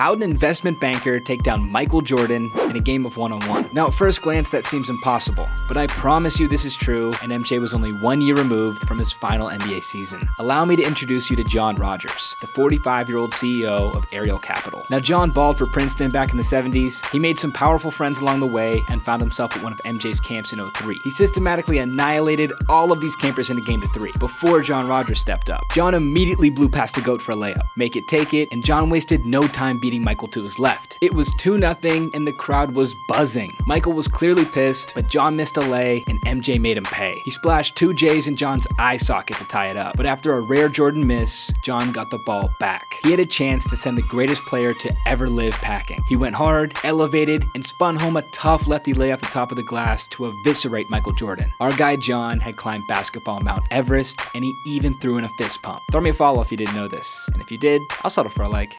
How did an investment banker take down Michael Jordan in a game of one on one? Now, at first glance, that seems impossible, but I promise you this is true, and MJ was only one year removed from his final NBA season. Allow me to introduce you to John Rogers, the 45 year old CEO of Ariel Capital. Now, John balled for Princeton back in the 70s. He made some powerful friends along the way and found himself at one of MJ's camps in 03. He systematically annihilated all of these campers in a game to three before John Rogers stepped up. John immediately blew past the GOAT for a layup. Make it take it, and John wasted no time beating beating Michael to his left. It was 2 0 and the crowd was buzzing. Michael was clearly pissed, but John missed a lay and MJ made him pay. He splashed two J's in John's eye socket to tie it up, but after a rare Jordan miss, John got the ball back. He had a chance to send the greatest player to ever live packing. He went hard, elevated, and spun home a tough lefty lay off the top of the glass to eviscerate Michael Jordan. Our guy John had climbed basketball Mount Everest, and he even threw in a fist pump. Throw me a follow if you didn't know this, and if you did, I'll settle for a like.